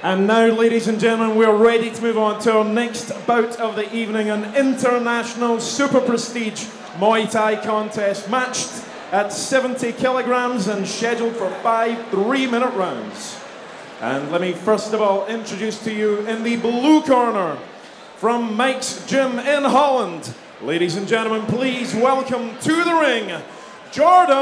And now, ladies and gentlemen, we're ready to move on to our next bout of the evening an international super prestige Muay Thai contest matched at 70 kilograms and scheduled for five three minute rounds. And let me first of all introduce to you in the blue corner from Mike's Gym in Holland. Ladies and gentlemen, please welcome to the ring Jordan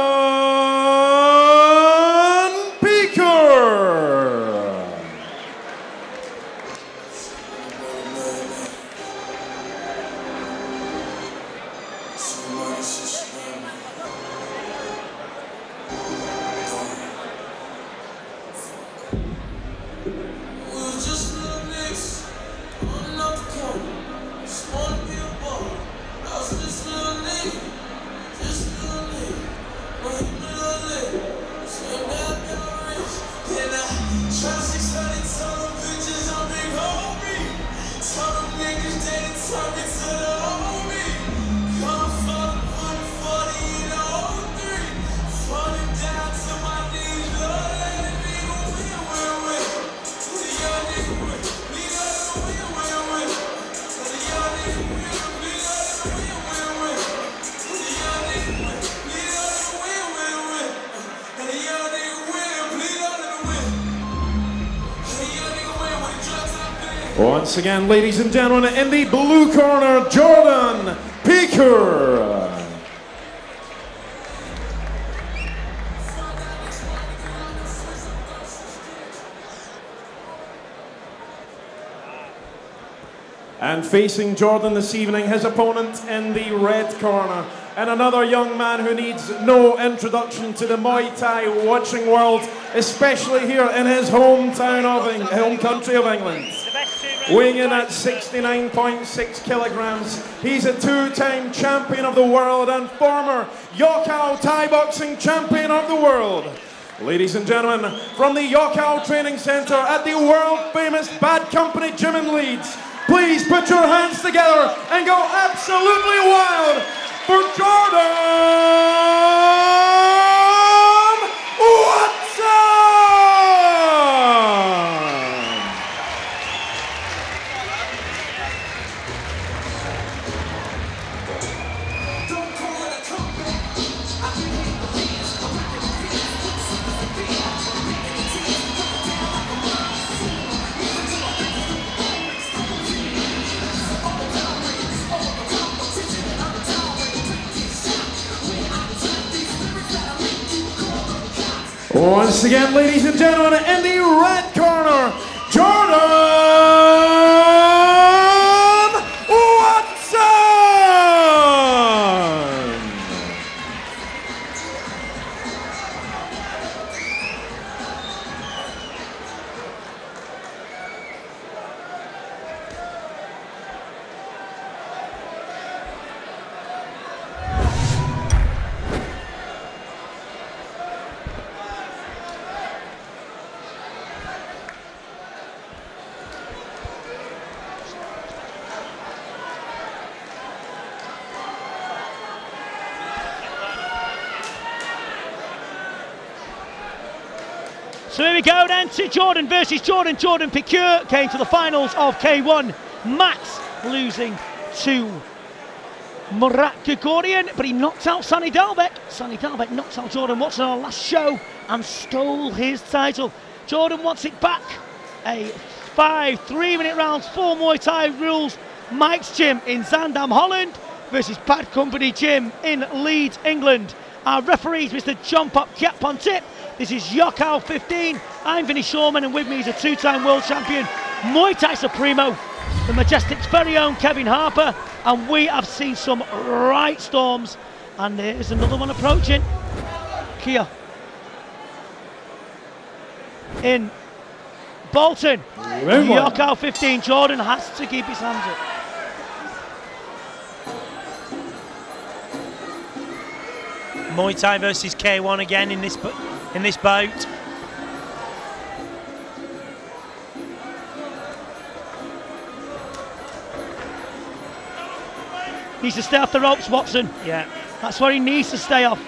Once again, ladies and gentlemen, in the blue corner, Jordan Pikeur. And facing Jordan this evening, his opponent in the red corner. And another young man who needs no introduction to the Muay Thai watching world, especially here in his hometown of home country of England. Weighing in at 69.6 kilograms, he's a two-time champion of the world and former Yokkao Thai boxing champion of the world. Ladies and gentlemen, from the Yokkao Training Center at the world-famous Bad Company Gym in Leeds, please put your hands together and go absolutely wild for Jordan Once again, ladies and gentlemen, the red So here we go then to Jordan versus Jordan. Jordan Pikeur came to the finals of K1. Max losing to Marat Grigorian, but he knocked out Sanny Dahlbeck. Sanny Dahlbeck knocked out Jordan Watson on our last show and stole his title. Jordan wants it back. A five three-minute rounds, four Muay Thai rules. Mike's Gym in Zaandam, Holland versus Bad Company Gym in Leeds, England. Our referees, Mr. John Pop Cap on tip. This is Yokkao 15. I'm Vinny Shawman, and with me is a two-time world champion, Muay Thai Supremo, the Majestic's very own Kevin Harper, and we have seen some right storms. And there is another one approaching. Kia. In Bolton. Round one. Yokkao 15. Jordan has to keep his hands up. Muay Thai versus K1 again in this bu- in this boat. Needs to stay off the ropes, Watson. Yeah. That's where he needs to stay off.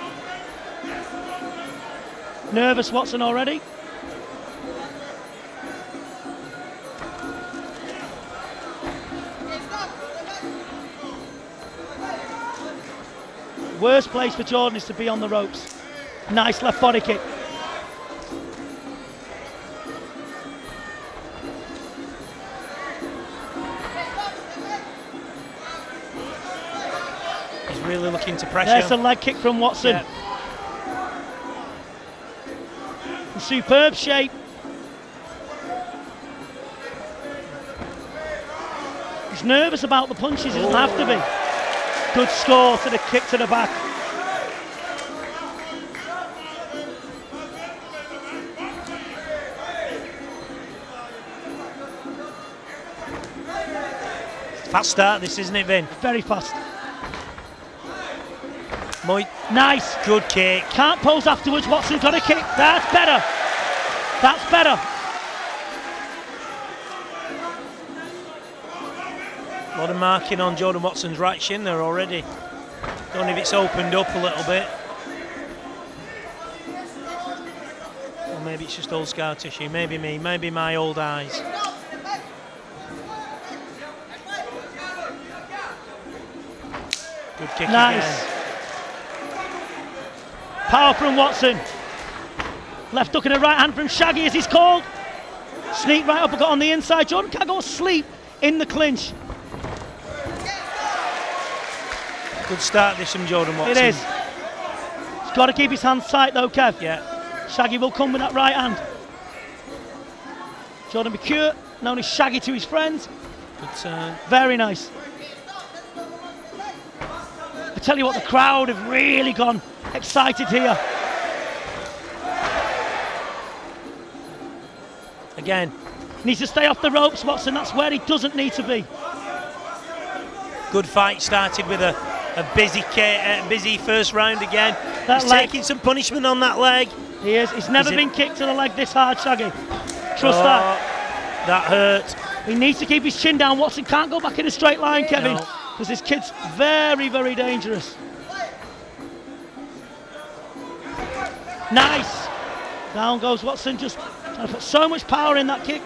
Nervous Watson already. Worst place for Jordan is to be on the ropes. Nice left body kick. Really looking to pressure. There's a leg kick from Watson. Yeah. Superb shape. He's nervous about the punches, he doesn't have to be. Good score to the kick to the back. Fast start, this isn't it, Vin? Very fast. Moy, Nice. good kick. Can't pose afterwards. Watson's got a kick. That's better. That's better. A lot of marking on Jordan Watson's right shin there already. Don't know if it's opened up a little bit. Or maybe it's just old scar tissue. Maybe me. Maybe my old eyes. Good kick Nice. again. Power from Watson. Left hook and a right hand from Shaggy as he's called. Sneak right up, got on the inside. Jordan can't go sleep in the clinch. Good start this from Jordan Watson. It is. He's got to keep his hands tight though, Kev. Yeah. Shaggy will come with that right hand. Jordan Pikeur, known as Shaggy to his friends. Good turn. Very nice. I tell you what, the crowd have really gone excited here. Again, Needs to stay off the ropes, Watson. That's where he doesn't need to be. good fight started with a, a busy uh, busy first round again. That He's leg. taking some punishment on that leg. He is. He's never Is it- been kicked to the leg this hard, Shaggy. Trust Oh, that. That hurt. He needs to keep his chin down. Watson can't go back in a straight line, Kevin, No. because this kid's very, very dangerous. Nice. Down goes Watson, just trying to put so much power in that kick.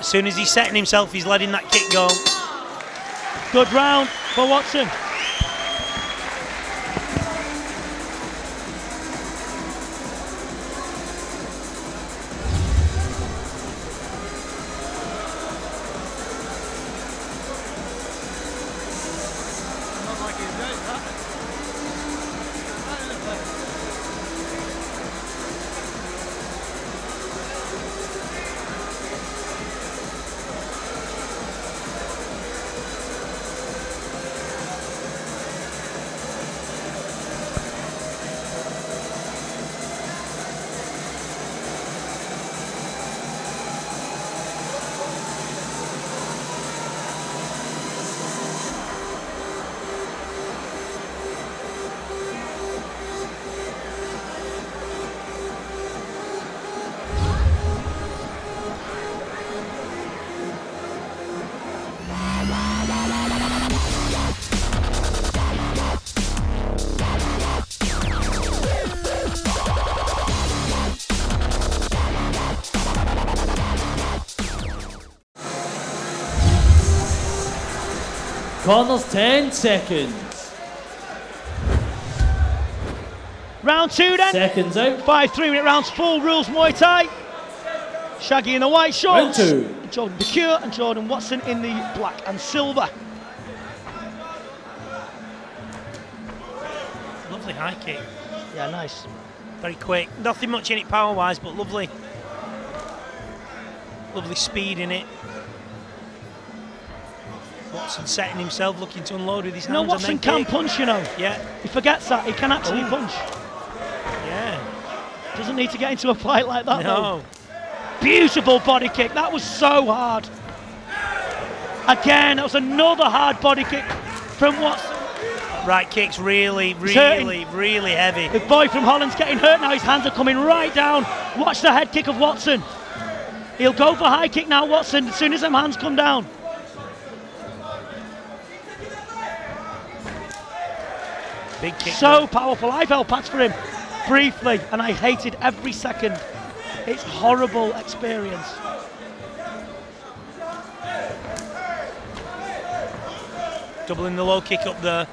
As soon as he's setting himself, he's letting that kick go. Good round for Watson. Corners 10 seconds. Round two then. Seconds out. Five three minute rounds, full rules Muay Thai. Shaggy in the white shorts. Round two. Jordan Pikeur and Jordan Watson in the black and silver. Lovely high kick. Yeah, nice. Very quick. Nothing much in it power wise, but lovely. Lovely speed in it. Watson setting himself, looking to unload with his hands. No, Watson can punch, you know. Yeah, He forgets that. He can actually Ooh. punch. yeah. Doesn't need to get into a fight like that, though. No. Beautiful body kick. That was so hard. Again, that was another hard body kick from Watson. Right kick's really, really, really heavy. The boy from Holland's getting hurt now. His hands are coming right down. Watch the head kick of Watson. He'll go for high kick now, Watson, as soon as them hands come down. Big kick. So powerful. I've held pads for him briefly, and I hated every second. It's horrible experience. Doubling the low kick up there.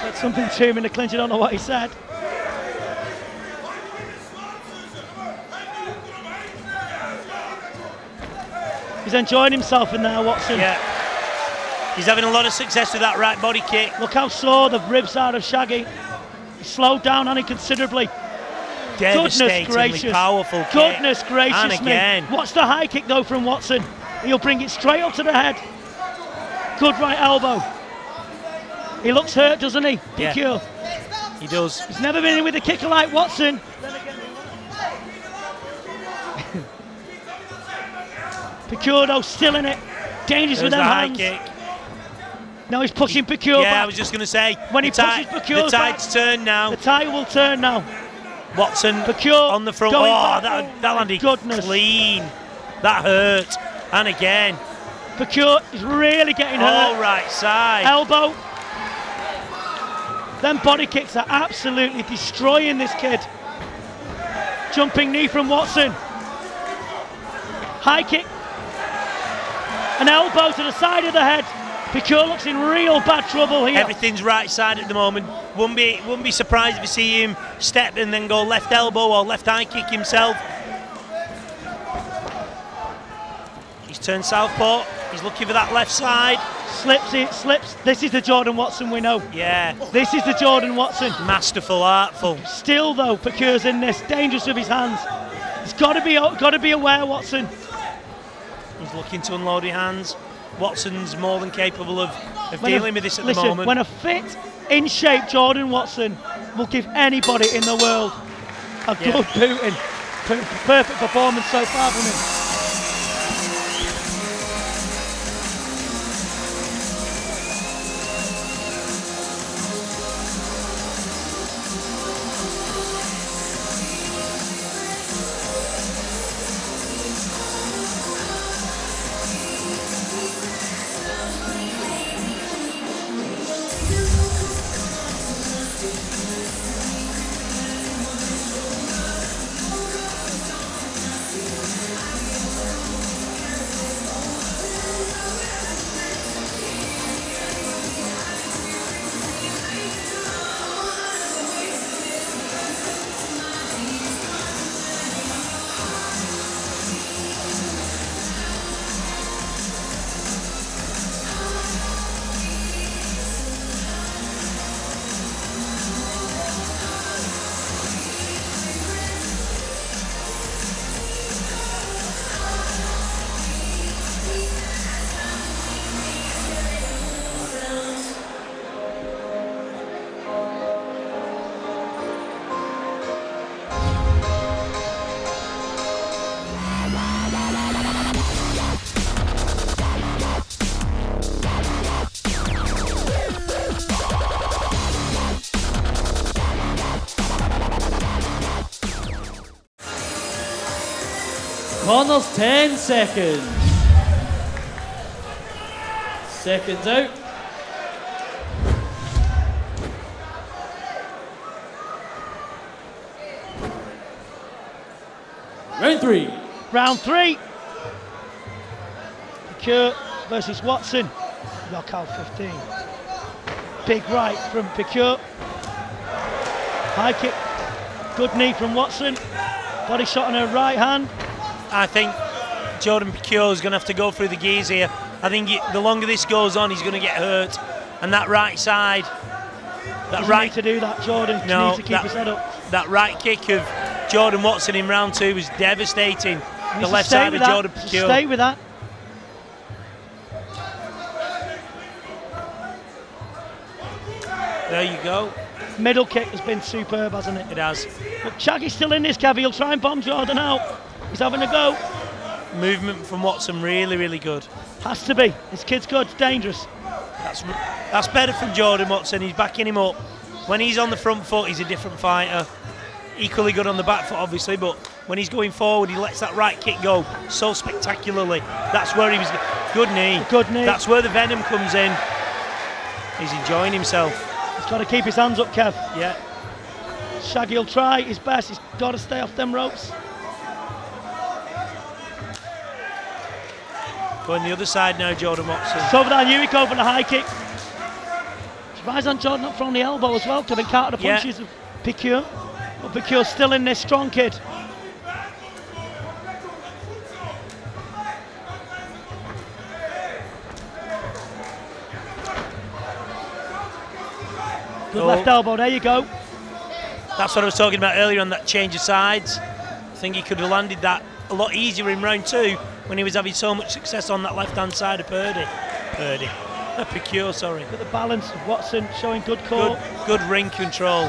Said something to him in the clinch, I don't know what he said. He's enjoying himself in there, Watson. Yeah. He's having a lot of success with that right body kick. Look how sore the ribs are of Shaggy. He slowed down on it considerably. Goodness gracious. powerful kick. Goodness gracious And me. again. Watch the high kick though from Watson. He'll bring it straight up to the head. Good right elbow. He looks hurt, doesn't he? Yeah. He does. He's never been in with a kicker like Watson. Pikeur still in it. Dangerous There's with the them high hands. kick. Now he's pushing Pikeur Yeah, back. I was just going to say. When he pushes Pikeur The tide's turned now. the tide will turn now. Watson Pikeur on the front. Oh, back. that, that landed goodness. clean. That hurt. And again. Pikeur is really getting hurt. All right side. Elbow. Them body kicks are absolutely destroying this kid. Jumping knee from Watson. High kick. An elbow to the side of the head. Pikeur looks in real bad trouble here. Everything's right side at the moment. Wouldn't be wouldn't be surprised if you see him step and then go left elbow or left high kick himself. He's turned southpaw. He's looking for that left side. Slips it, slips. This is the Jordan Watson we know. Yeah, This is the Jordan Watson. masterful, artful. Still though, Pikeur's in this, dangerous with his hands. He's got to be, got to be aware, Watson. He's looking to unload his hands. Watson's more than capable of, of When a- dealing with this at listen, the moment. when a fit, in shape Jordan Watson will give anybody in the world a Yeah. good booting. Perfect performance so far from him. Corners 10 seconds. Seconds out. Round three. Round three. Pikeur versus Watson. Knockout 15. Big right from Pikeur. High kick. Good knee from Watson. Body shot on her right hand. I think Jordan Pikeur is going to have to go through the gears here. I think he, the longer this goes on, he's going to get hurt. And that right side, that Doesn't right need to do that, Jordan. No, needs to keep that- his head up. that right kick of Jordan Watson in round two was devastating. The left side with of that. Jordan Pikeur. Stay with that. There you go. Middle kick has been superb, hasn't it? It has. But Shaggy's still in this, Kev. He'll try and bomb Jordan out. He's having a go. Movement from Watson really, really good. Has to be. This kid's good. It's dangerous. That's that's better from Jordan Watson. He's backing him up. When he's on the front foot, he's a different fighter. Equally good on the back foot, obviously, but when he's going forward, he lets that right kick go so spectacularly. That's where he was. Good knee. Good knee. That's where the venom comes in. He's enjoying himself. He's got to keep his hands up, Kev. Yeah. Shaggy will try his best. He's got to stay off them ropes. Going the other side now, Jordan Watson. Over that Yuriko for the high kick. Surprised on Jordan up from the elbow as well, to have countered the Yeah. punches of Pikeur. But Pikeur's still in this strong kid. Good Oh. left elbow, there you go. That's what I was talking about earlier on that change of sides. I think he could have landed that a lot easier in round two when he was having so much success on that left hand side of Purdy. Purdy. A Pikeur, sorry. But the balance of Watson showing good Good, good ring control.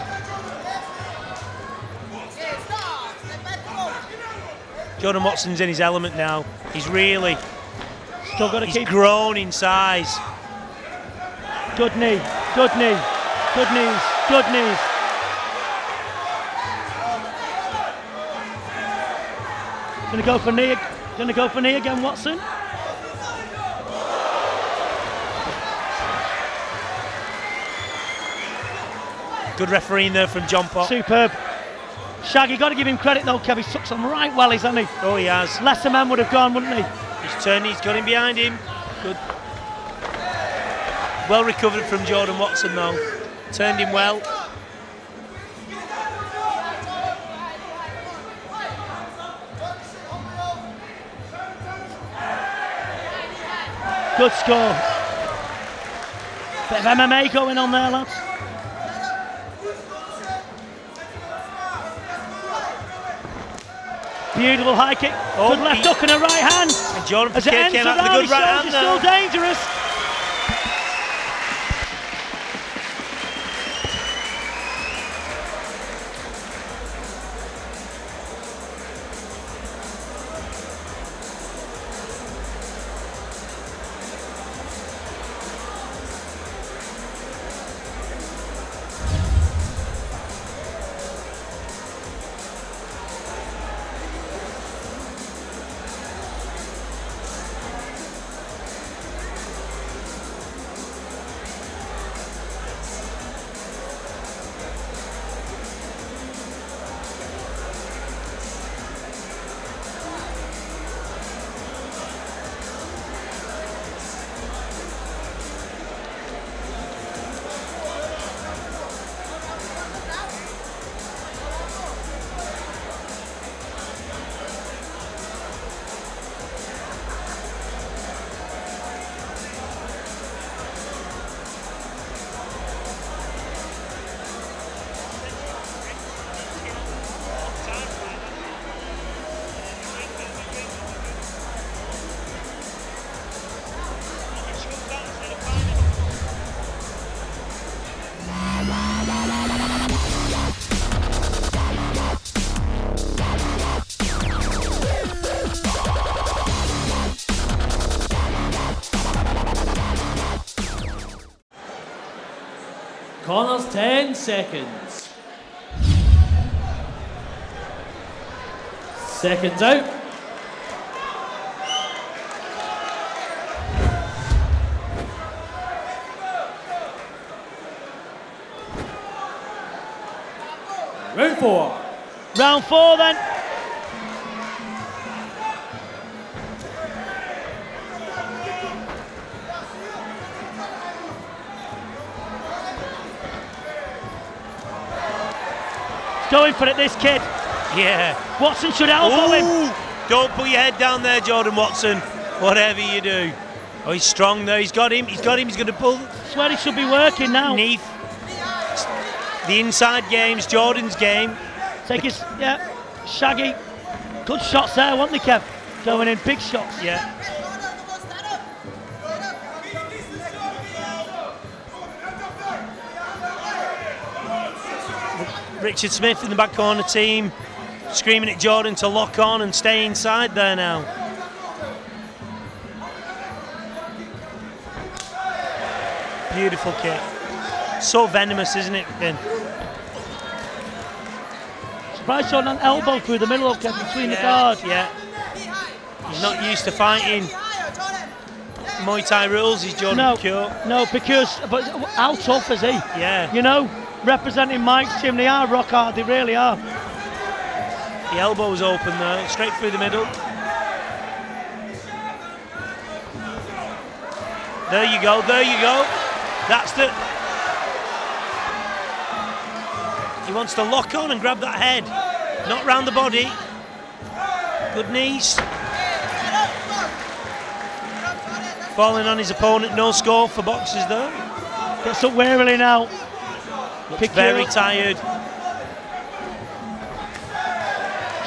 Jordan Watson's in his element now. He's really, Still got to he's keep grown in size. good knee, good knee, good knees, good knees. Gonna go for knee, gonna go for knee again, Watson. Good refereeing there from John Pop. Superb. Shaggy, got to give him credit though, Kev. He's took some right wellies, hasn't he? Oh, he has. Lesser man would have gone, wouldn't he? He's turned, he's got him behind him. Good. Well recovered from Jordan Watson though. Turned him well. Good score. Bit of MMA going on there, lads. Beautiful high kick. Oh, good left hook and a right hand. And Jordan As it ends came the out with a good right hand he's still dangerous. Seconds. Seconds out. Round four. Round four then. Going for it, this kid. Yeah. Watson should elbow him. Don't put your head down there, Jordan Watson. Whatever you do. Oh, he's strong though. He's got him. He's got him. He's going to pull That's where he should be working now. knee. The inside game's Jordan's game. Take his, yeah, Shaggy. Good shots there, weren't they, Kev? Going in, big shots. Yeah. Richard Smith in the back corner team screaming at Jordan to lock on and stay inside there now. Beautiful kick. So venomous, isn't it, Finn? Surprised Jordan elbow through the middle of between the Yeah, guard. Yeah. He's not used to fighting Muay Thai rules, he's Jordan No, Pure. no, because but how tough is he? Yeah. You know, representing Mike's gym, they are rock hard. They really are. The elbow's open there, straight through the middle. There you go, there you go. That's the He wants to lock on and grab that head, not round the body. Good knees. Falling on his opponent, no score for boxers though. Gets up warily now. Looks very tired.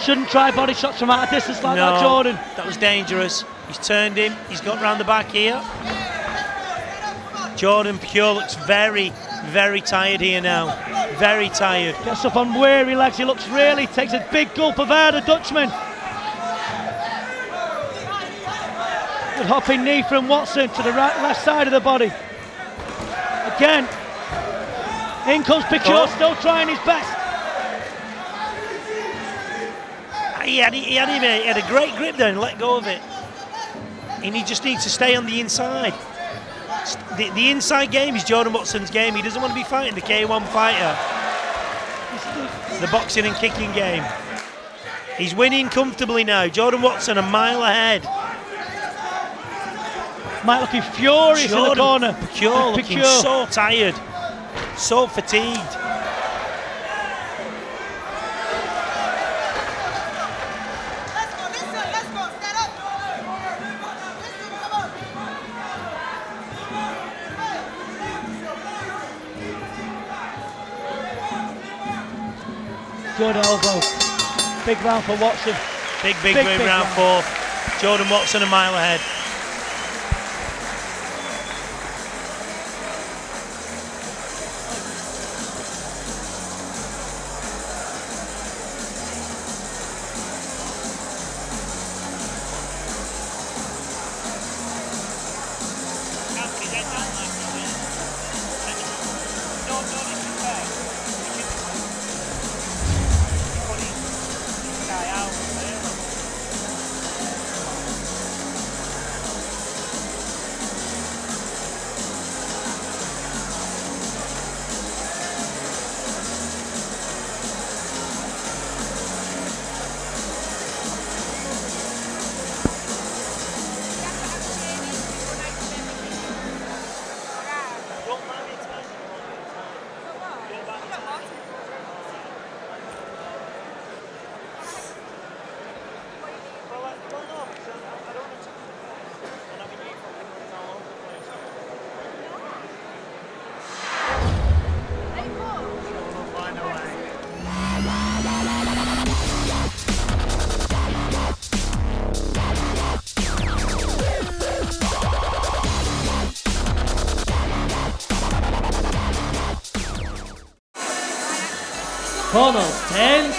Shouldn't try body shots from out of distance like no, that, Jordan. that was dangerous. He's turned him. He's got round the back here. Jordan Pure looks very, very tired here now. Very tired. Gets up on weary legs. He looks really, takes a big gulp of air, the Dutchman. Good hopping knee from Watson to the right, left side of the body. Again. In comes Pikeur, Oh. still trying his best. He had, he, had him, he had a great grip there and let go of it. And he just needs to stay on the inside. The, the inside game is Jordan Watson's game. He doesn't want to be fighting the K1 fighter. The boxing and kicking game. He's winning comfortably now. Jordan Watson a mile ahead. Mike looking furious in the corner. Pure looking Pikeur. so tired, so fatigued. Let's go, listen, let's go, stand up. Listen, come on. Good elbow. Big round for Watson. Big, big, Big, big round for Jordan Watson a mile ahead.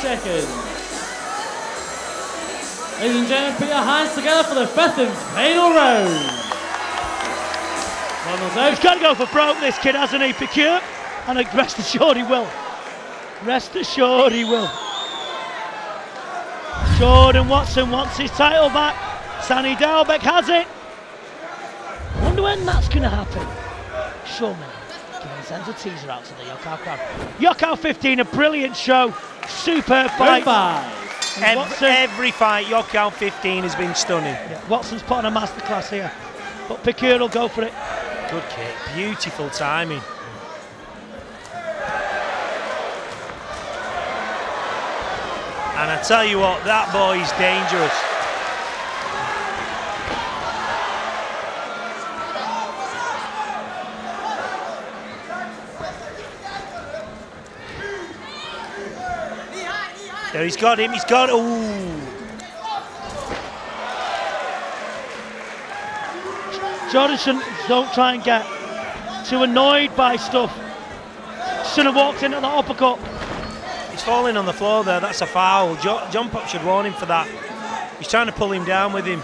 Seconds. Ladies and gentlemen, put your hands together for the fifth and final round. Corners out. He's got to go for broke, this kid, hasn't he, Pikeur? And rest assured he will. Rest assured he will. Jordan Watson wants his title back. Sanny Dahlbeck has it. Wonder when that's going to happen. Showman giving sends a teaser out to the Yokkao crowd. Yokkao 15, a brilliant show. Superb Round fight. five. And Every, every fight, Yokkao 15 has been stunning. yeah, Watson's put on a masterclass here. But Pikeur will go for it. Good kick, beautiful timing. And I tell you what, that boy is dangerous. There, he's got him. He's got. Ooh. Jordan don't try and get too annoyed by stuff. Shouldn't have walked into the uppercut. He's falling on the floor there. That's a foul. Jo- John Pop should warn him for that. He's trying to pull him down with him.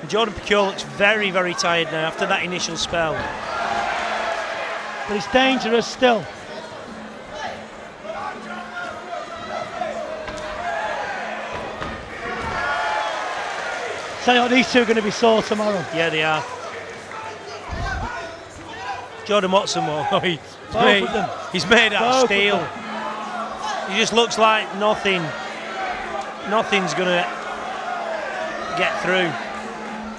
And Jordan Pikeur looks very, very tired now after that initial spell. But it's dangerous still. Tell you what, these two are going to be sore tomorrow. Yeah, they are. Jordan Watson, well, oh, he's, Both made, of them. he's made out Both of steel. He just looks like nothing. Nothing's gonna get through.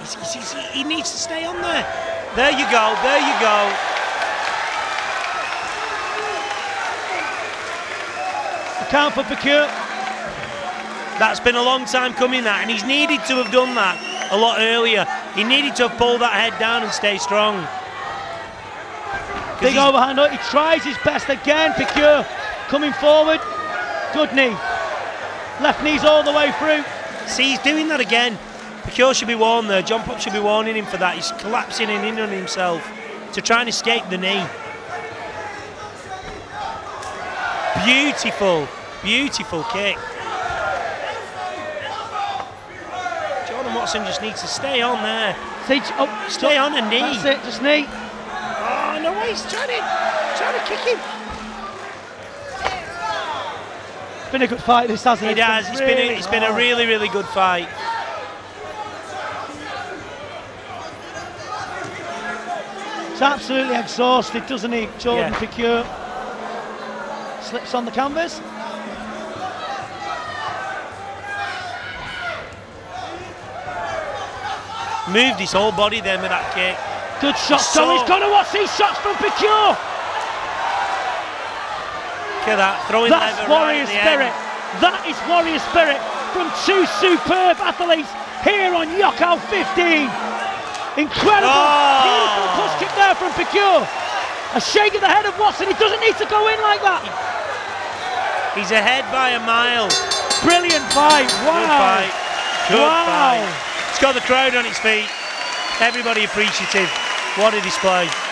He's- he's- he's- he needs to stay on there. There you go. There you go. count for Pikeur. That's been a long time coming, that, and he's needed to have done that a lot earlier. He needed to have pulled that head down and stay strong. Big overhand. He tries his best again. Pikeur coming forward. Good knee. Left knee's all the way through. See, he's doing that again. Pikeur should be warned there. John Pop should be warning him for that. He's collapsing and in on himself to try and escape the knee. Beautiful, beautiful kick. Jordan Watson just needs to stay on there. See, oh, Stay on a knee. That's it, just knee. Oh no, way, he's trying to, trying to kick him. Been a good fight this, hasn't it? It has. It's been a, it's been a really, really good fight. It's absolutely exhausted, doesn't he, Jordan Yeah. Pikeur? Slips on the canvas. Moved his whole body then with that kick. Good shot, So- Tom. He's got to watch these shots from Pikeur. Look at that, throwing That's lever right warrior spirit. That is warrior spirit from two superb athletes here on Yokkao 15. Incredible, Oh. beautiful push kick there from Pikeur. A shake of the head of Watson. He doesn't need to go in like that. He's ahead by a mile. Brilliant fight. Wow. Good fight. Good Wow. fight. Got the crowd on its feet. Everybody appreciative. What a display.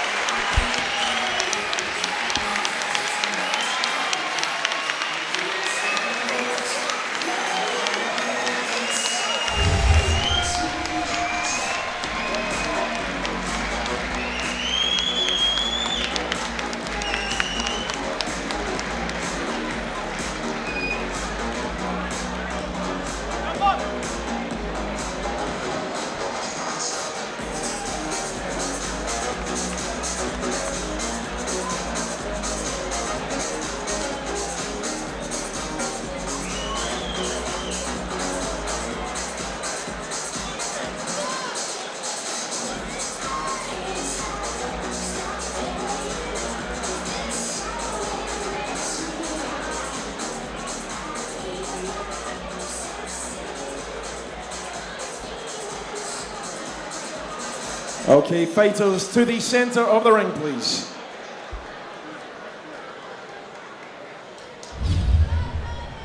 Okay, fighters to the center of the ring, please.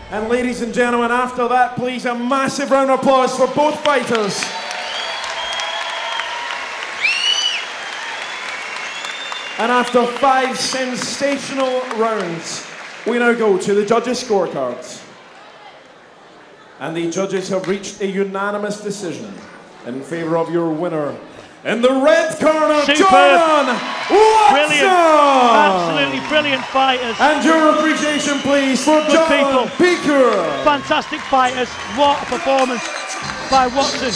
And ladies and gentlemen, after that, please a massive round of applause for both fighters. And after five sensational rounds, we now go to the judges' scorecards. And the judges have reached a unanimous decision in favour of your winner. In the red corner, Superb. Jordan Watson! Brilliant. Absolutely brilliant fighters. And your appreciation, please, for Good John people. Pikeur. Fantastic fighters. What a performance by Watson.